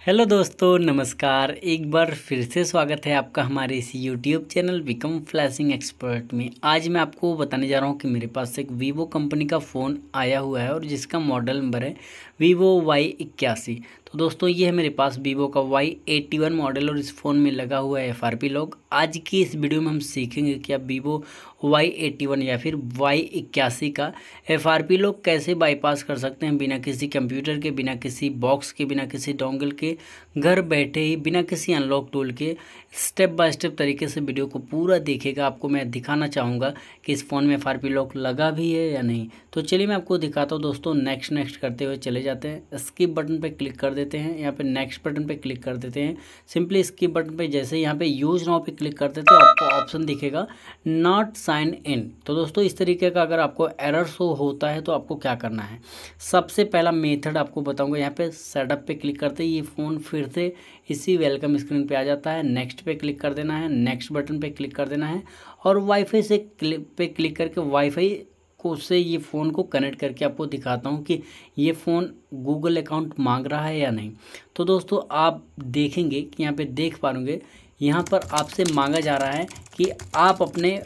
Hello दोस्तों, नमस्कार। एक बार फिर से स्वागत है आपका हमारे इस YouTube channel welcome flashing expert में। आज मैं आपको बताने जा रहा हूँ कि मेरे पास एक वीवो कंपनी का फ़ोन आया हुआ है और जिसका मॉडल नंबर है वीवो वाई इक्यासी। तो दोस्तों, ये है मेरे पास वीवो का वाई एट्टी वन मॉडल और इस फ़ोन में लगा हुआ है एफ़ लॉग आज की इस वीडियो में हम सीखेंगे कि आप वीवो वाई एट्टी वन या फिर वाई इक्यासी का एफ़ आर पी लॉग कैसे बाईपास कर सकते हैं बिना किसी कंप्यूटर के, बिना किसी बॉक्स के, बिना किसी डोंगल के, घर बैठे ही, बिना किसी अनलॉक टूल के स्टेप बाय स्टेप तरीके से वीडियो को पूरा देखेगा। आपको मैं दिखाना चाहूँगा कि इस फ़ोन में एफ़ आर पी लॉक लगा भी है या नहीं। तो चलिए मैं आपको दिखाता हूँ दोस्तों नेक्स्ट नेक्स्ट करते हुए चले जाते हैं। स्किप बटन पर क्लिक कर देते हैं, यहाँ पर नेक्स्ट बटन पर क्लिक कर देते हैं। सिंपली स्किप बटन पर जैसे यहाँ पर यूज़ नाउ पर क्लिक करते तो आपको ऑप्शन दिखेगा। Not sign in. तो दोस्तों, इस तरीके का अगर आपको एरर शो होता है तो आपको क्या करना है? सबसे पहला मेथड आपको बताऊँगा। यहाँ पे सेटअप पे क्लिक करते ये फ़ोन फिर से इसी वेलकम स्क्रीन पे आ जाता है। नेक्स्ट पे क्लिक कर देना है, नेक्स्ट बटन पे क्लिक कर देना है और वाईफाई से क्लिक पे क्लिक करके वाईफाई को से ये फ़ोन को कनेक्ट करके आपको दिखाता हूँ कि ये फ़ोन गूगल अकाउंट मांग रहा है या नहीं। तो दोस्तों, आप देखेंगे कि यहाँ पे देख पाओगे यहाँ पर आपसे मांगा जा रहा है कि आप अपने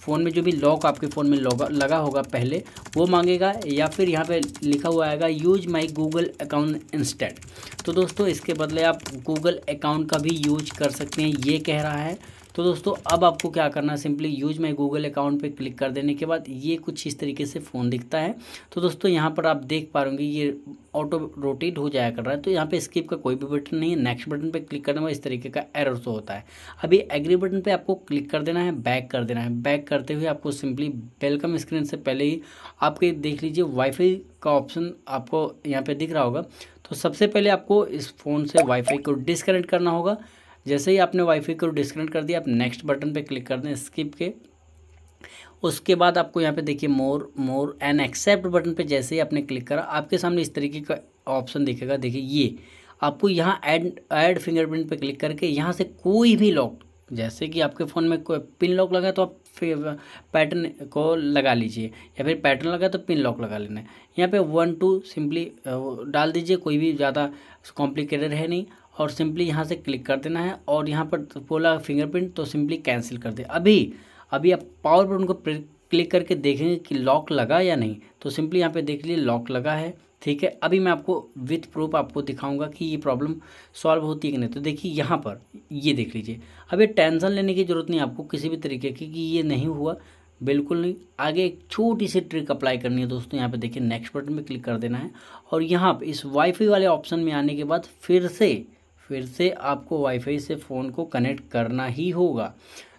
फ़ोन में जो भी लॉक आपके फ़ोन में लगा होगा पहले, वो मांगेगा या फिर यहाँ पे लिखा हुआ आएगा use my Google account instant तो दोस्तों, इसके बदले आप गूगल अकाउंट का भी यूज़ कर सकते हैं। ये कह रहा है तो दोस्तों, अब आपको क्या करना है? Simply use my Google account पर क्लिक कर देने के बाद ये कुछ इस तरीके से फ़ोन दिखता है। तो दोस्तों, यहाँ पर आप देख पा रहे ये ऑटो रोटेट हो जाया कर रहा है। तो यहाँ पे स्किप का कोई भी बटन नहीं है। नेक्स्ट बटन पे क्लिक करने में इस तरीके का एरर शो होता है। अभी एग्री बटन पे आपको क्लिक कर देना है बैक कर देना है। बैक करते हुए आपको सिंपली वेलकम स्क्रीन से पहले ही आपके देख लीजिए वाईफाई का ऑप्शन आपको यहाँ पे दिख रहा होगा। तो सबसे पहले आपको इस फ़ोन से वाईफाई को डिसकनेक्ट करना होगा। जैसे ही आपने वाईफाई को डिस्कनेक्ट कर दिया, आप नेक्स्ट बटन पे क्लिक कर दें स्किप के। उसके बाद आपको यहाँ पे देखिए more more and accept button पे जैसे ही आपने क्लिक करा, आपके सामने इस तरीके का ऑप्शन दिखेगा। देखिए ये, आपको यहाँ ऐड ऐड फिंगरप्रिंट पे क्लिक करके यहाँ से कोई भी लॉक जैसे कि आपके फ़ोन में कोई पिन लॉक लगा तो आप पैटर्न को लगा लीजिए, या फिर पैटर्न लगा तो पिन लॉक लगा लेना यहाँ पे वन टू सिंपली डाल दीजिए, कोई भी ज़्यादा कॉम्प्लिकेटेड है नहीं। और सिंपली यहाँ से क्लिक कर देना है और यहाँ पर बोला फिंगरप्रिंट तो सिंपली कैंसिल कर दे। अभी अभी आप पावर बटन को क्लिक करके देखेंगे कि लॉक लगा या नहीं तो सिंपली यहाँ पे देख लीजिए लॉक लगा है, ठीक है? अभी मैं आपको विथ प्रूफ आपको दिखाऊँगा कि ये प्रॉब्लम सॉल्व होती है कि नहीं। तो देखिए यहाँ पर, ये देख लीजिए। अभी टेंशन लेने की ज़रूरत नहीं आपको किसी भी तरीके की कि ये नहीं हुआ, बिल्कुल नहीं। आगे एक छोटी सी ट्रिक अप्लाई करनी है दोस्तों, यहाँ पे देखिए नेक्स्ट बटन पे क्लिक कर देना है। और यहाँ पे इस वाईफाई वाले ऑप्शन में आने के बाद फिर से फिर से आपको वाईफाई से फ़ोन को कनेक्ट करना ही होगा।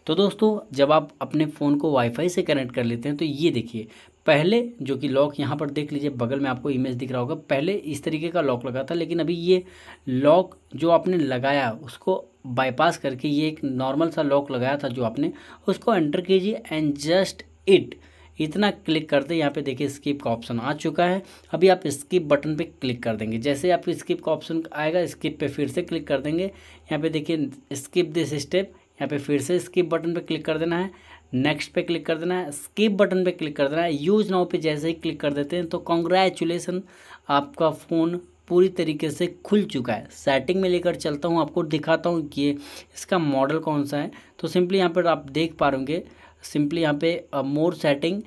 तो दोस्तों, जब आप अपने फ़ोन को वाईफाई से कनेक्ट कर लेते हैं तो ये देखिए, पहले जो कि लॉक यहाँ पर देख लीजिए, बगल में आपको इमेज दिख रहा होगा। पहले इस तरीके का लॉक लगा था, लेकिन अभी ये लॉक जो आपने लगाया, उसको बाईपास करके ये एक नॉर्मल सा लॉक लगाया था जो आपने, उसको एंटर कीजिए एंड जस्ट इट इतना क्लिक करते यहाँ पे देखिए स्किप का ऑप्शन आ चुका है। अभी आप स्किप बटन पे क्लिक कर देंगे। जैसे आप स्किप का ऑप्शन आएगा स्किप पे फिर से क्लिक कर देंगे। यहाँ पे देखिए स्किप दिस स्टेप यहाँ पे फिर से स्किप बटन पे क्लिक कर देना है। नेक्स्ट पे क्लिक कर देना है। स्किप बटन पे क्लिक कर देना है। यूज़ नाउ पे जैसे ही क्लिक कर देते हैं तो कॉन्ग्रेचुलेसन आपका फ़ोन पूरी तरीके से खुल चुका है। सेटिंग में लेकर चलता हूँ, आपको दिखाता हूँ कि इसका मॉडल कौन सा है। तो सिंपली यहाँ पर आप देख पा रहे सिंपली यहाँ पे मोर सेटिंग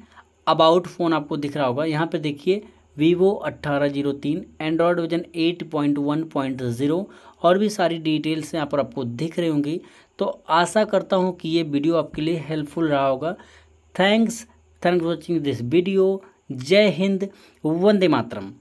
अबाउट फ़ोन आपको दिख रहा होगा। यहाँ पे देखिए, वीवो अट्ठारह ज़ीरो तीन, Android version eight point one point zero और भी सारी डिटेल्स यहाँ पर आपको दिख रही होंगी। तो आशा करता हूँ कि ये वीडियो आपके लिए हेल्पफुल रहा होगा। Thanks thanks watching this video. जय हिंद, वंदे मातरम।